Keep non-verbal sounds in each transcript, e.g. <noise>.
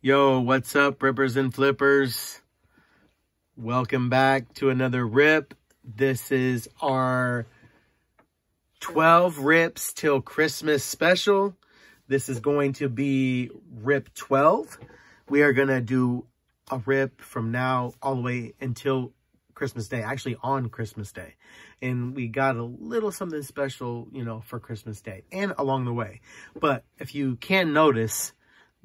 Yo, what's up, rippers and flippers? Welcome back to another rip. This is our 12 rips till Christmas special. This is going to be rip 12. We are going to do a rip from now all the way until Christmas Day, actually on Christmas Day. And we got a little something special, you know, for Christmas Day and along the way. But if you can notice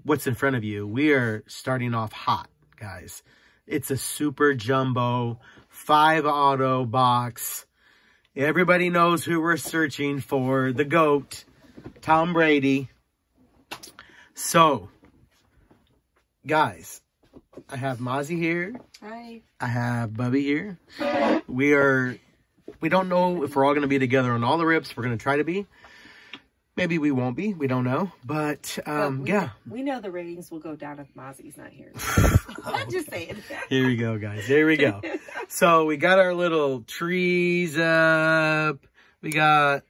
what's in front of you, we are starting off hot, guys. It's a super jumbo five auto box. Everybody knows who we're searching for, the GOAT, Tom Brady. So, guys, I have Mozzie here. Hi. I have Bubby here. We are, we don't know if we're all going to be together on all the rips. We're going to try to be. Maybe we won't be. We don't know. But, um, But we, yeah. We know the ratings will go down if Mozzie's not here. <laughs> I'm just saying. <laughs> Here we go, guys. Here we go. <laughs> So we got our little trees up. We got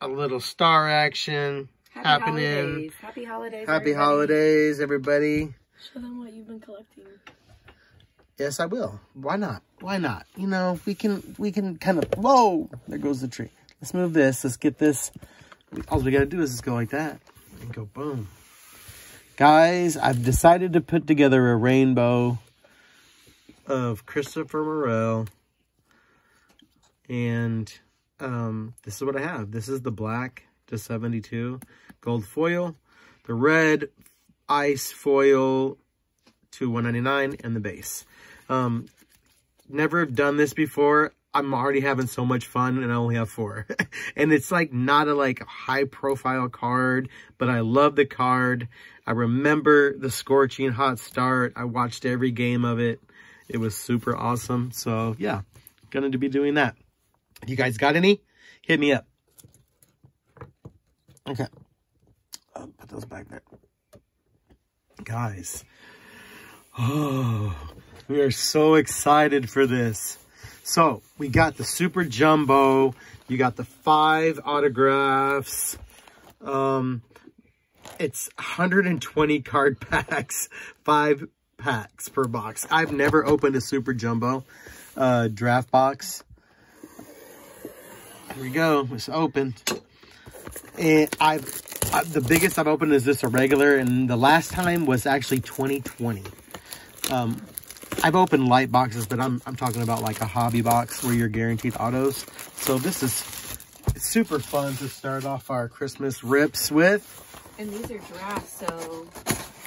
a little star action Happy happening. holidays. Happy holidays. Happy everybody. holidays, everybody. Show them what you've been collecting. Yes, I will. Why not? Why not? You know, we can, we can kind of, whoa, there goes the tree. Let's move this. Let's get this. All we got to do is just go like that and go boom. Guys, I've decided to put together a rainbow of Christopher Morel. And um, this is what I have. This is the black to 72 gold foil, the red ice foil to 199 and the base. Um, never done this before. I'm already having so much fun and I only have four. <laughs> and it's like not a like high profile card, but I love the card. I remember the scorching hot start. I watched every game of it. It was super awesome. So yeah, gonna be doing that. You guys got any? Hit me up. Okay. I'll put those back there. Guys. Oh, we are so excited for this. So we got the super jumbo. You got the five autographs. Um, it's 120 card <laughs> packs, five packs per box. I've never opened a super jumbo uh, draft box. Here we go. It's open. And I've, I, the biggest I've opened is this a regular, and the last time was actually 2020. Um, I've opened light boxes, but I'm, I'm talking about like a hobby box where you're guaranteed autos. So this is super fun to start off our Christmas rips with. And these are drafts, so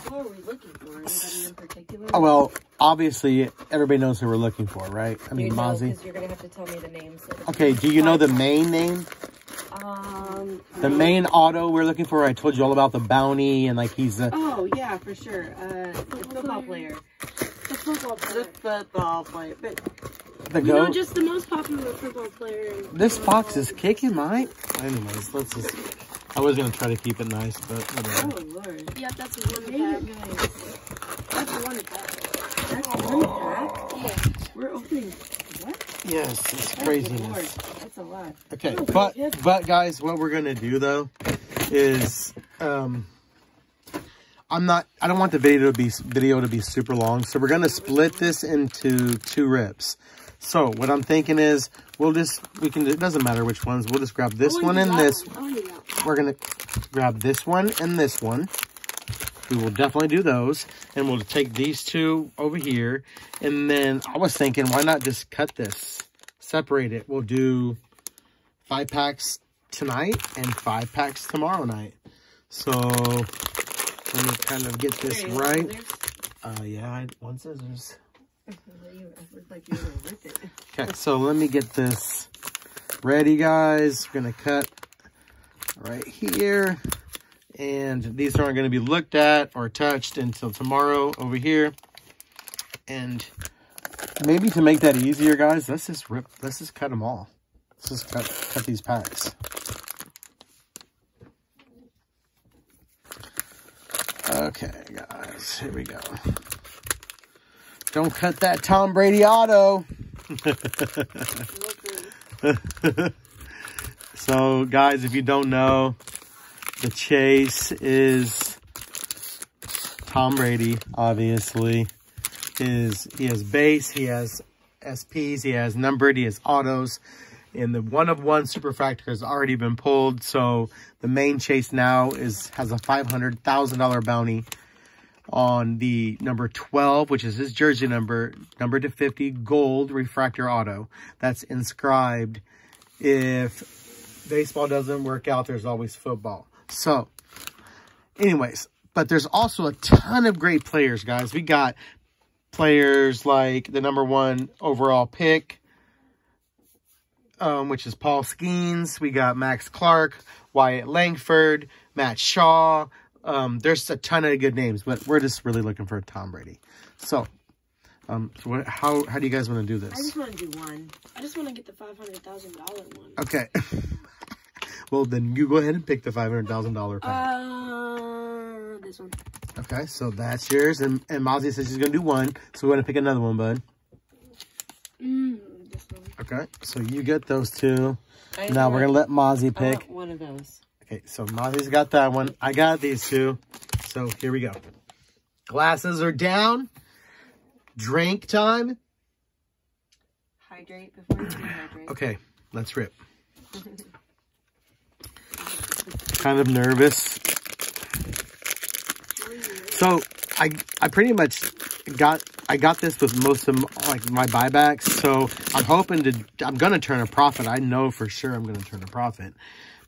what are we looking for? Anybody in particular? Oh, well, obviously everybody knows who we're looking for, right? I mean, you know, Mozzie. you're gonna have to tell me the names. Okay, do you know the main name? Um. The main auto we're looking for, I told you all about the bounty and like he's a, Oh yeah, for sure. Uh, football player. The football The player. football player. But the You know, just the most popular football player. in- This box is kicking, Mike. Anyways, let's just, I was going to try to keep it nice, but whatever. oh lord, Yeah, that's one pack. guys. That's one pack. That's one pack. Yeah. We're opening. What? Yes, it's Good craziness. lord, That's a lot. Okay, Oh, but but guys, what we're gonna do though is um I'm not I don't want the video to be video to be super long, so we're gonna split this into two rips. So what I'm thinking is we'll just we can it doesn't matter which ones, we'll just grab this one and this. one. I wanna do that one. We're gonna grab this one and this one. We will definitely do those. And we'll take these two over here. And then I was thinking, why not just cut this? Separate it. We'll do five packs tonight and five packs tomorrow night. So let me kind of get this right. Uh, yeah, I one scissors. you- It looked like you were gonna rip it. Okay, so let me get this ready, guys. We're gonna cut right here. And these aren't gonna be looked at or touched until tomorrow over here. And maybe to make that easier, guys, let's just rip, let's just cut them all. Let's just cut, cut these packs. Okay, guys, here we go. Don't cut that Tom Brady auto. <laughs> so, guys, if you don't know, the chase is Tom Brady, obviously. Is he has base, he has SPs, he has numbered, he has autos, and the one of one super superfractor has already been pulled. So the main chase now is has a five hundred thousand dollar bounty on the number 12, which is his jersey number, number to 50 gold refractor auto. That's inscribed. If baseball doesn't work out, there's always football. So, anyways, but there's also a ton of great players, guys. We got players like the number one overall pick, um, which is Paul Skenes. We got Max Clark, Wyatt Langford, Matt Shaw, um, there's a ton of good names, but we're just really looking for Tom Brady. So, um, so what, how how do you guys want to do this? I just want to do one. I just want to get the five hundred thousand dollar one. Okay. <laughs> well, then you go ahead and pick the five hundred thousand dollar pack. Uh, this one. okay, so that's yours, and and Mozzie says she's gonna do one, so we're gonna pick another one, bud. Mm. Okay, so you get those two. I Now we're gonna let Mozzie I pick. want one of those. Okay, so Mozzie's got that one. I got these two. So here we go. Glasses are down. Drink time. Hydrate before you dehydrate. Okay, let's rip. <laughs> kind of nervous. So I I pretty much got I got this with most of like my buybacks. So I'm hoping to I'm gonna turn a profit. I know for sure I'm gonna turn a profit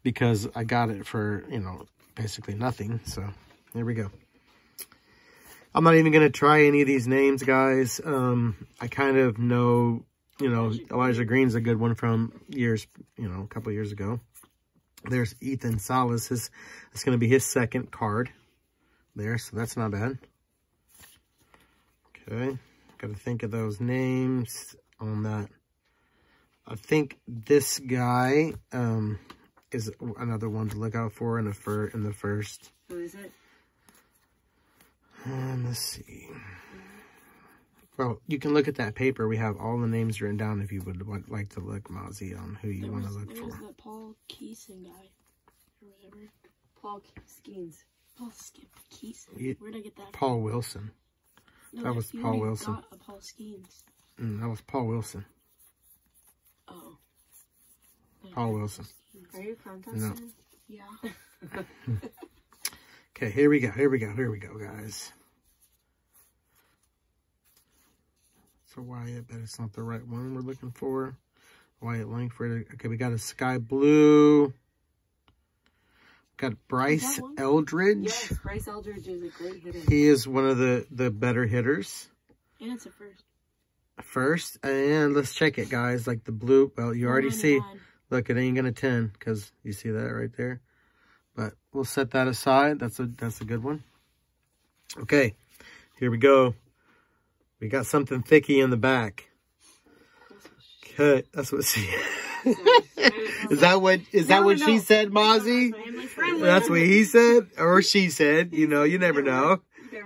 because I got it for you know basically nothing. So there we go. I'm not even gonna try any of these names, guys. Um, I kind of know you know, Elijah Green's a good one from years, you know, a couple years ago. There's Ethan Salas. His, it's going to be his second card there, so that's not bad. Okay, got to think of those names on that. I think this guy um, is another one to look out for in the in the first. Who is it? Um, let's see. Well, you can look at that paper. We have all the names written down if you would like to look, Mozzie, on who you want to look there was for. the Paul Keeson guy. Or whatever. Paul Skenes. Paul Skip Keeson. Where'd I get that from? Paul Wilson. No, that was Paul Wilson. got a Paul Skenes. Mm, that was Paul Wilson. Oh. Paul Wilson. Are you contesting? Yeah. <laughs> Okay, here we go. Here we go. Here we go, guys. So Wyatt, but it's not the right one we're looking for. Wyatt Langford. Okay, we got a sky blue. Got Bryce? Eldridge. Yes, Bryce Eldridge is a great hitter. He is one of the, the better hitters. And it's a first. First, and let's check it, guys. Like the blue, well, you already see. 199. Look, it ain't gonna 10 because you see that right there. But we'll set that aside. That's a that's a good one. Okay, here we go. We got something thicky in the back. Okay, that's what she. <laughs> is that what is that No, what she said, Mozzie? That's what he said or she said. You know, you never know.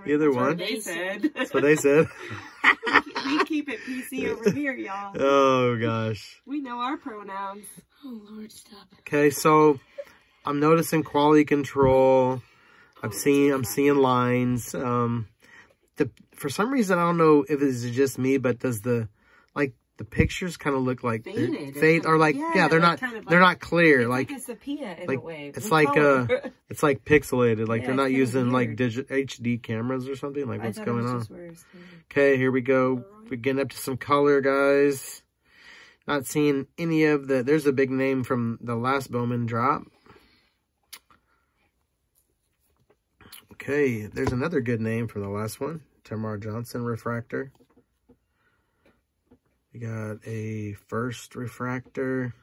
Either one. They said. That's what they said. <laughs> we keep it PC over <laughs> here, y'all. Oh gosh. We know our pronouns. Oh, Lord, stop. Okay, so I'm noticing quality control. I'm seeing I'm seeing lines. Um, the for some reason I don't know if it's just me, but does the like the pictures kind of look like they're Faded. fade or like yeah, Yeah, they're not kind of they're like- not clear It's like a sepia in like, a way. it's like, uh, color. it's like pixelated like Yeah, they're not it's using like digit HD cameras or something like what's going on. Okay, here we go. We're getting up to some color, guys. Not seeing any of the... There's a big name from the last Bowman drop. Okay, there's another good name from the last one. Termarr Johnson Refractor. We got a first refractor.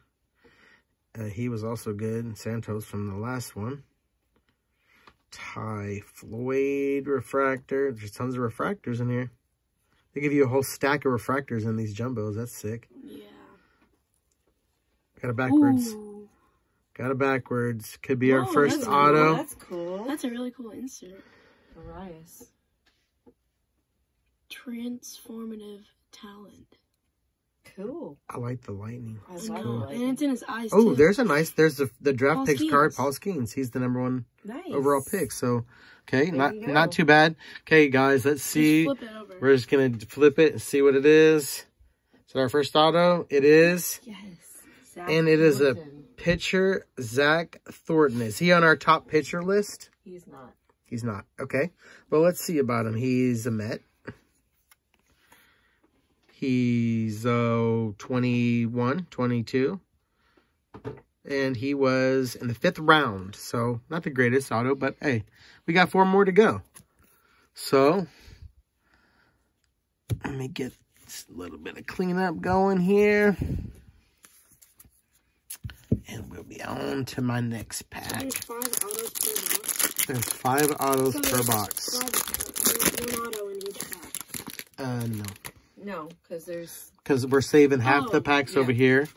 Uh, he was also good. Santos from the last one. Ty Floyd refractor. There's tons of refractors in here. They give you a whole stack of refractors in these jumbos. That's sick. Yeah. Got it backwards. Ooh, Got it backwards. Could be our first that's auto. That's cool. that's a really cool insert. Arias. Transformative talent. Cool. I like the lightning. I It's love cool. it. And it's in his eyes Oh, too. there's a nice. There's the the draft Paul picks card. Paul Skenes. He's the number one Nice. overall pick. So, okay, There not not too bad. Okay, guys, let's Just see. flip it over. We're just gonna flip it and see what it is. So our first auto, it is, Yes. Zach and it is a pitcher. Zach Thornton. Is he on our top pitcher list? He's not. He's not. Okay. Well, let's see about him. He's a Met. He's uh, 21, 22. And he was in the fifth round. So, not the greatest auto, but hey, we got four more to go. So, let me get a little bit of cleanup going here. And we'll be on to my next pack. There's five autos per box. There's five autos So per box. Five, one auto in each pack. Uh, no. No, because there's. because we're saving half Oh, the packs yeah. over here.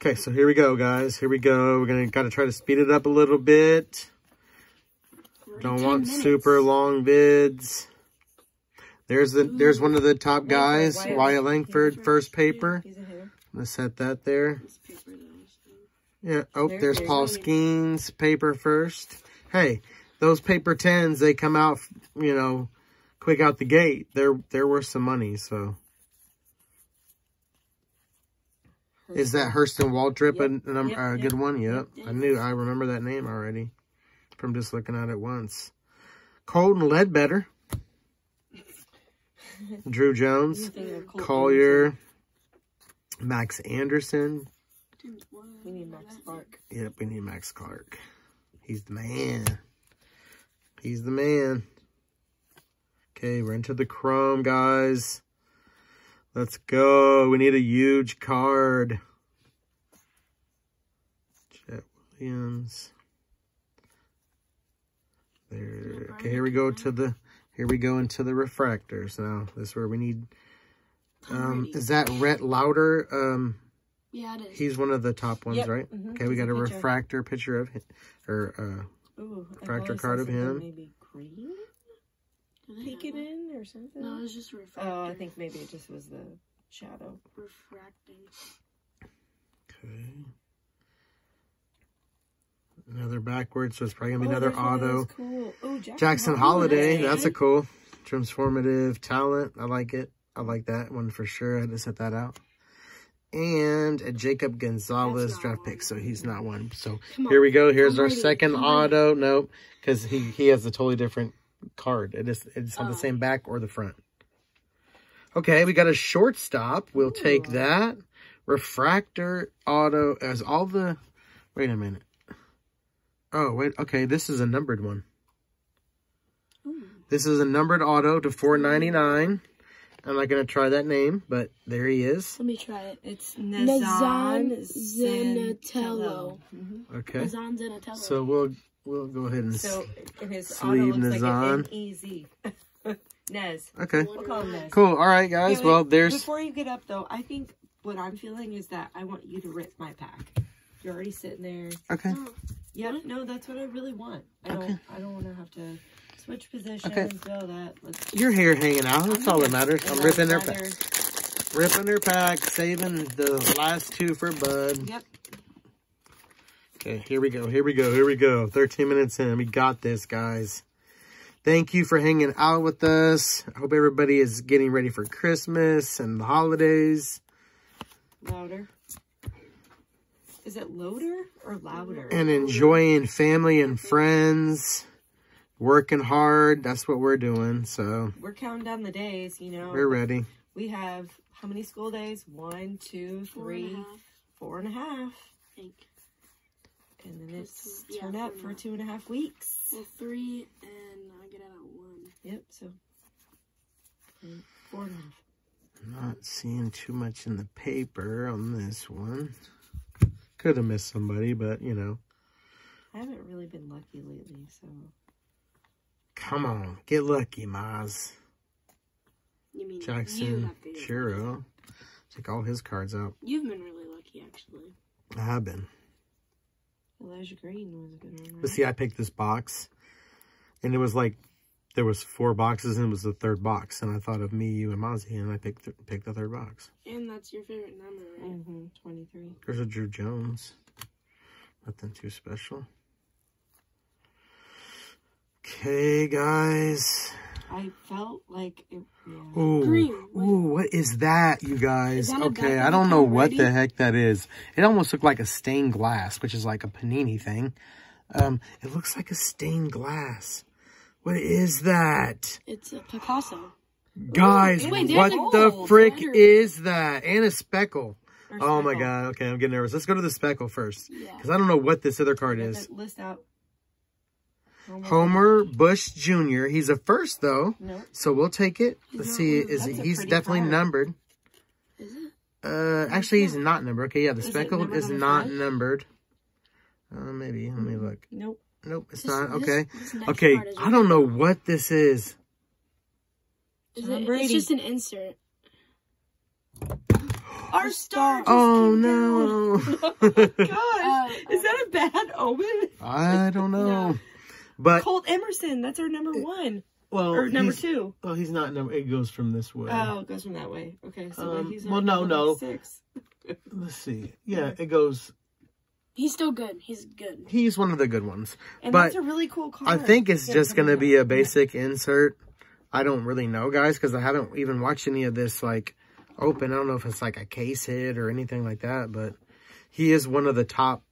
Okay, so here we go, guys. Here we go. We're gonna gotta try to speed it up a little bit. We're Don't want minutes. super long vids. There's the there's one of the top guys, Wyatt- Wyatt Langford, He's first paper. He's a hitter. Let's set that there. This paper though, so- Yeah. Oh, There- there's there's Paul one. Skenes paper first. Hey, those paper tens they come out, you know, quick out the gate. They're they're worth some money. So is that Hurston Waldrep Yep, a, num- yep, a yep, good one? Yep. I knew I remember that name already from just looking at it once. Colton Ledbetter, <laughs> Drew Jones, Anything of Colt Collier, Max Anderson. We need Max Clark. Yep, we need Max Clark. He's the man. He's the man. Okay, we're into the chrome, guys. Let's go. We need a huge card. Jett Williams. There. Okay, here we go to the. Here we go into the refractors now. This is where we need. Um, is that Rhett Lowder? Um, Yeah, it is. He's one of the top ones, Yep, right? mhm, Okay, we got a a refractor picture of him, or uh, Ooh, Refractor card of him. Maybe green Do they peeking in or something. No, it was just a refractor. Oh, I think maybe it just was the shadow. refracting. okay, another backwards, so it's probably gonna be Oh, another there's one of auto. Cool. Oh, Jackson, Jackson Holliday, Holliday. that's a cool transformative talent. I like it. I like that one for sure. I had to set that out. And a Jacob Gonzalez draft one. pick, so he's not one. So on. here we go. Here's I'm our ready. second I'm ready. auto. Nope, because he he has a totally different card. It is it's on the Oh. same back or the front. Okay, we got a shortstop. We'll take that. Refractor auto as all the. Wait a minute. Oh wait. Okay, this is a numbered one. Ooh. This is a numbered auto to four ninety nine. I'm not gonna try that name, but there he is. Let me try it. It's Nazzan Nazzan Zanetello. Zanetello. Mhm. Okay, Nazzan Zanetello. so we'll we'll go ahead and. s- So in his Sleeve auto looks Nazzan. like an N-E-Z. <laughs> Nez. okay, We'll call him Nez. cool. All right, guys. Wait, Well, there's. Before you get up, though, I think what I'm feeling is that I want you to rip my pack. You're already sitting there. Okay. Oh, Yep. No, that's what I really want. I don't. Okay. I don't want to have to switch positions. Okay. All that. Let's. Your hair hanging out. That's all that matters. I'm ripping their I'd pack. Ripping their pack. Saving the last two for Bud. Yep. Okay, here we go. Here we go. Here we go. 13 minutes in. We got this, guys. Thank you for hanging out with us. I hope everybody is getting ready for Christmas and the holidays Louder. Is it louder or louder? and enjoying family and friends. Working hard. That's what we're doing. So We're counting down the days. You know. we're ready. We have how many school days? One, two, three, four and a half. I think. And then it's Yeah, turn four up for two and a half weeks. Well, three, and I get out at one. Yep, so four and a half. Not seeing too much in the paper on this one. Could have missed somebody, but you know. I haven't really been lucky lately, so Come on. Get lucky, Maz. You mean Jackson have to get Chiro. Take all his cards out. You've been really lucky, actually. I have been. Elijah Green was a good one. But see, I picked this box, and it was like there was four boxes and it was the third box. And I thought of me, you, and Mozzie, and I picked, th picked the third box. And that's your favorite number, right? Mm-hmm. 23. There's a Drew Jones. Nothing too special. Okay, guys. I felt like it. Yeah. Ooh, Green. ooh, what is that, you guys? That okay, I don't know the what the heck that is. It almost looked like a stained glass, which is like a panini thing. Um, it looks like a stained glass. What is that? It's a Picasso. Guys, wait, what a the gold frick letter. is that? And a speckle. Or Oh my god, okay, I'm getting nervous. Let's go to the speckle first. Yeah. Because I don't know what this other card is. List out. Homer. Homer Bush Jr. He's a first though, Nope. so we'll take it. Let's not see, is he, he's definitely card. numbered. Is it? Uh, actually, he's not numbered. Okay, yeah, the Is it speckle numbered is not front? numbered. Uh, maybe. Let me look. Nope. Nope, it's This- not. Okay. this next Okay, card I don't know what this is. Is it, it's just an insert. <gasps> Our star. just Oh came no. <laughs> down. <laughs> Gosh, Uh, is that a bad omen? I don't <laughs> know. No. But Colt Emerson. That's our number one well, or number he's- two. Oh, he's not number. It goes from this way. Oh, it goes from that way. Okay, so Um, he's well, no, no. Six. <laughs> Let's see. Yeah, it goes. He's still good. He's good. He's one of the good ones. And But that's a really cool card. I think it's Yeah, just gonna on. be a basic insert. I don't really know, guys, because I haven't even watched any of this like open. I don't know if it's like a case hit or anything like that, but he is one of the top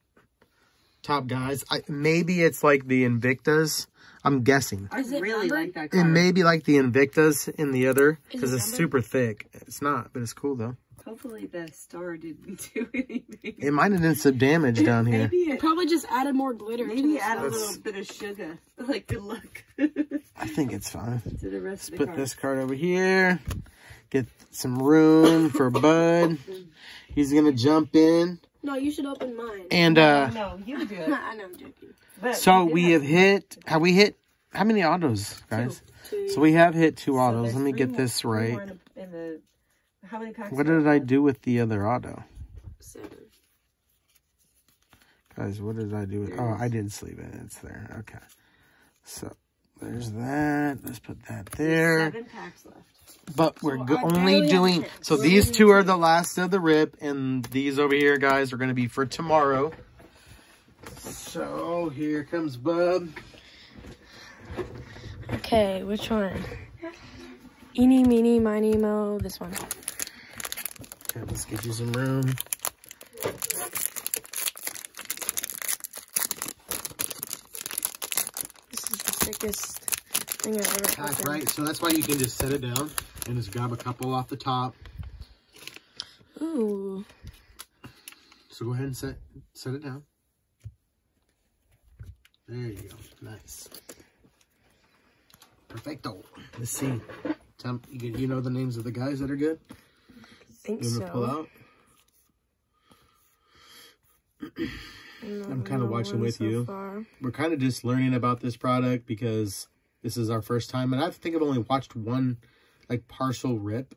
top guys. I, maybe it's like the Invictas. I'm guessing. I Is it really numbered? like that It may be like the Invictas in the other because it it's numbered? super thick. It's not, but it's cool though. Hopefully the star didn't <laughs> do anything. It might have done some damage down here. Maybe it, Probably just added more glitter maybe this add a little bit of sugar. <laughs> Like good luck I think it's fine. <laughs> to the rest of the Put card. this card over here. Get some room for Bud. He's gonna jump in. No, you should open mine. And uh no, you do it. <laughs> I know, I'm joking. But so we have hit have we hit how many autos, guys? Two. So we have hit two so autos. there's Let me get more- this three right. in the- in the- how many packs? What are did I do with the other auto? Seven. Guys, what did I do with oh I did sleeve it. It's there. Okay. So there's that. Let's put that there. Seven packs left. But we're So only doing so We're these two are the last of the rip and these over here guys are going to be for tomorrow. So here comes Bub. Okay, which one? Eeny, meeny, miny, mo. This one. Okay, let's get you some room. This is the sickest thing I've ever That's opened. right. So that's why you can just set it down and just grab a couple off the top. Ooh. So go ahead and set set it down. There you go. Nice. Perfecto. Let's see. Tell, you, you know the names of the guys that are good? I think You to pull so. out? I'm I'm kinda watching with you. we're kind of just learning about this product because this is our first time and i think i've only watched one like partial rip.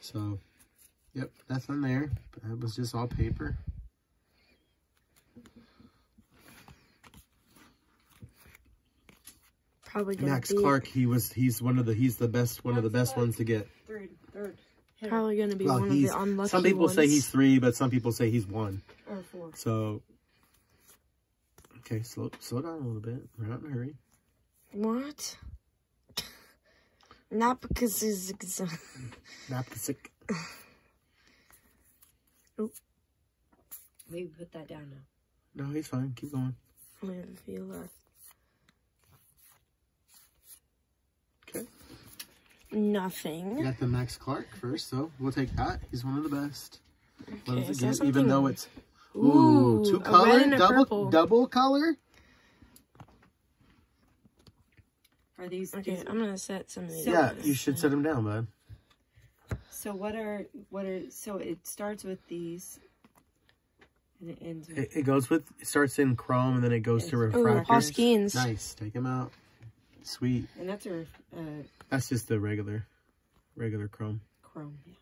So yep nothing there. That was just all paper. Probably max be clark he was he's one of the he's the best one of the best ones to get. Third, third, probably gonna be well one of the unlucky some people say he's three but some people say he's one. Or four. so okay slow slow down a little bit. We're not in a hurry. What? Not because he's ex- not sick <sighs> Maybe put that down now. no he's fine keep going I have a few left. okay Nothing. You got the Max Clark first, so we'll take that. He's one of the best. What Okay, does is it get? Even though it's ooh, Ooh, two a red color, and a double purple. double color. Are these? Okay, these- I'm gonna set some of these. Yeah, on. you should set them down, bud. So what are what are so it starts with these, and it ends with. It, it goes with it starts in chrome and then it goes to Ooh, refractors. Hoskins. nice, take them out. Sweet. and that's a uh, That's just the regular, regular chrome. chrome. Yeah.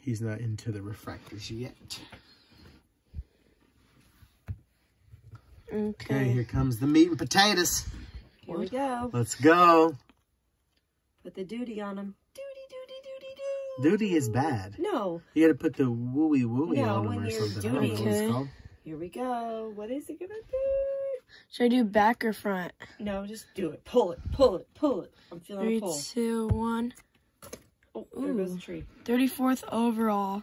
He's not into the refractors yet. Okay. Okay, here comes the meat and potatoes. Here we go. Let's go. Put the duty on him. Duty, duty, duty, do. Duty is bad. No. You gotta put the wooey wooey No, on them when or something. I don't know what it's doing- called. Here we go. What is it gonna do? Should I do back or front? No, just do it. Pull it. Pull it. Pull it. I'm feeling Three, a pull. two, one. Oh, there goes Ooh. the tree. 34th overall.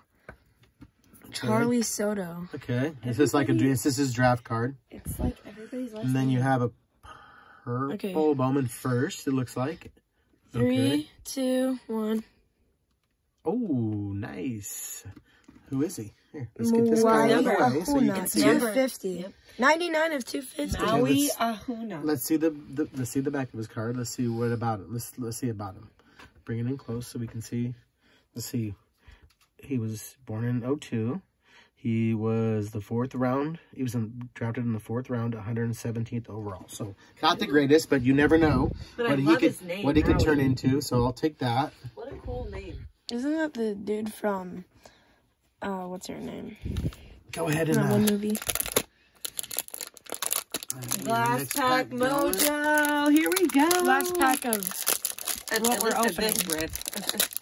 Charlee Soto. Okay. This is like a this is his draft card. It's like everybody's And then you have a purple Okay. Bowman first, it looks like. Three, two, one. Oh, nice. Who is he? Here, let's get this guy Maui out of the way so you can see it. 250. Yep. 99 of 250. Maui let's- Ahuna. Let's see the, the let's see the back of his card. Let's see what about it. Let's let's see about him. Bring it in close so we can see. Let's see. He was born in 02. He was the fourth round. He was in, drafted in the fourth round, 117th overall. So not the greatest, but you never know But I what he love could his name, what he could turn into. So I'll take that. What a cool name. Isn't that the dude from, uh, what's her name? Go ahead and That one uh, movie. Last next pack pack mojo. Here we go. Last pack of At, what at we're least of this opening.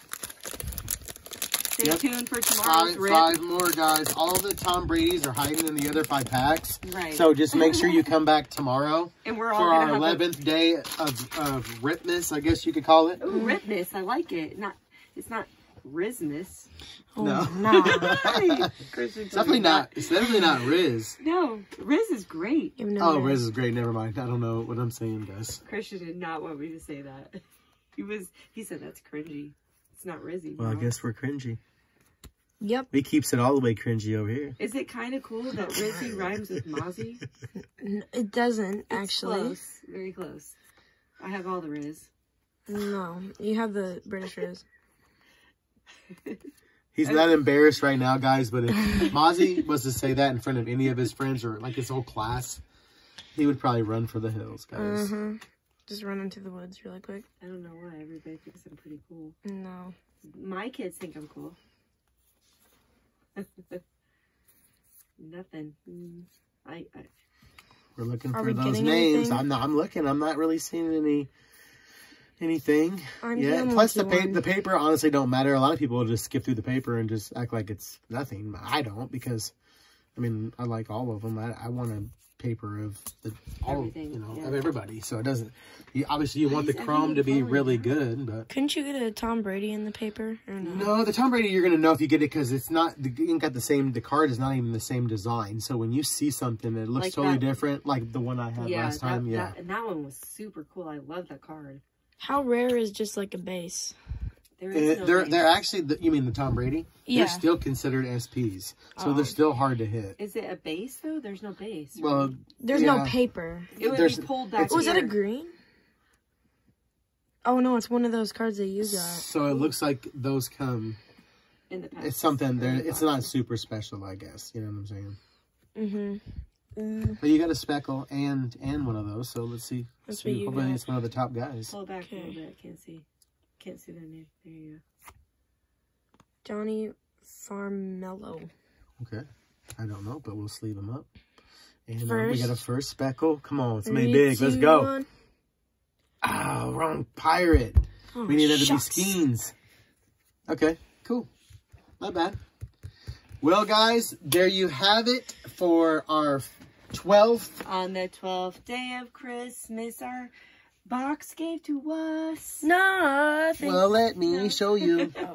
Rip. Stay Yep. tuned for tomorrow's Five, rip. five more guys. All the Tom Brady's are hiding in the other five packs. Right. So just make sure you come back tomorrow <laughs> and we're all for our have eleventh day of, of Ripmas, I guess you could call it. Ooh, ripness. I like it. Not. It's not Rizmas. Oh, No. nah. <laughs> Definitely not. It's definitely not Riz. No, Riz is great. You have no Oh, idea. Riz is great. Never mind. I don't know what I'm saying, guys. Christian did not want me to say that. <laughs> He was. He said that's cringy. It's not Rizzy. Well, I guess we're cringy. Yep. We keeps it all the way cringy over here. Is it kind of cool that Rizzy rhymes with Mozzie? <laughs> N- It doesn't, It's actually. close. Very close. I have all the Riz. No. You have the British Riz. <laughs> He's not embarrassed right now, guys, but if Mozzie was to say that in front of any of his friends or like his whole class, he would probably run for the hills, guys. Uh-huh. Just run into the woods really quick. I don't know why everybody thinks I'm pretty cool. No. My kids think I'm cool. <laughs> Nothing. Mm, I, I We're looking Are for we those names. anything? I'm not. I'm looking. I'm not really seeing any anything I'm yet. getting Plus, the lucky pa- one. the paper honestly don't matter. A lot of people will just skip through the paper and just act like it's nothing. I don't because, I mean, I like all of them. I, I want a paper of the all Everything, you know yeah. of everybody. So it doesn't. You, obviously, you Why want the chrome to be really out? good, but. Couldn't you get a Tom Brady in the paper? Or no? No, the Tom Brady, you're gonna know if you get it because it's not. The you ain't got the same. The card is not even the same design. So when you see something that looks Like totally that- different, like the one I had yeah, last time, that, yeah. That, and that one was super cool. I love that card. How rare is just like a base? There Uh, is no they're name. they're actually the, you mean the Tom Brady? Yeah. They're still considered SPs, so Oh. they're still hard to hit. Is it a base though? There's no base. Well. There's Yeah. no paper. it would there's- be pulled back. Was that a green? Oh no, it's one of those cards that you got. so it looks like those come. in the past? It's something there. It's not super special, I guess. You know what I'm saying? Mm-hmm. Mm, But you got a speckle and and one of those. So let's see. That's see hopefully got. it's one of the top guys. Pull it back a little bit. Can't see. Can't see their name. There you Johnny Farmelo. Okay. I don't know, but we'll sleeve them up. And uh, we got a first speckle. Come on, somebody Three, big. Let's go. one. Oh, wrong pirate. Oh, We need that to be shucks. Skenes. Okay, cool. Not bad. Well, guys, there you have it for our 12th. On the twelfth day of Christmas, our box gave to us. Nothing. Well, let me show you <laughs> Oh,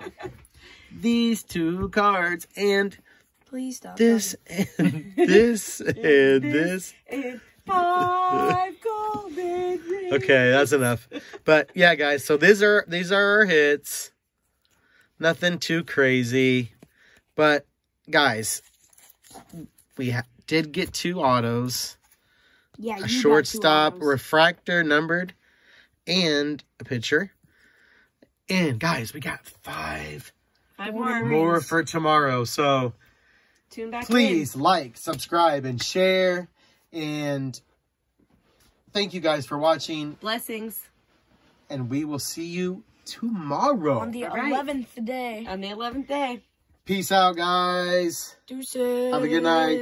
these two cards and please stop. this and this <laughs> and this. And five golden rings. Okay, that's enough. But yeah, guys, so these are these are our hits. Nothing too crazy. But guys, we ha- did get two autos, Yeah, a shortstop, refractor numbered, and a picture. And guys, we got five Five more. more rings. for tomorrow. So Tune back please like, subscribe, and share. And thank you guys for watching. Blessings And we will see you tomorrow. on the All right. eleventh day. on the eleventh day. Peace out, guys. Deuces. Have a good night.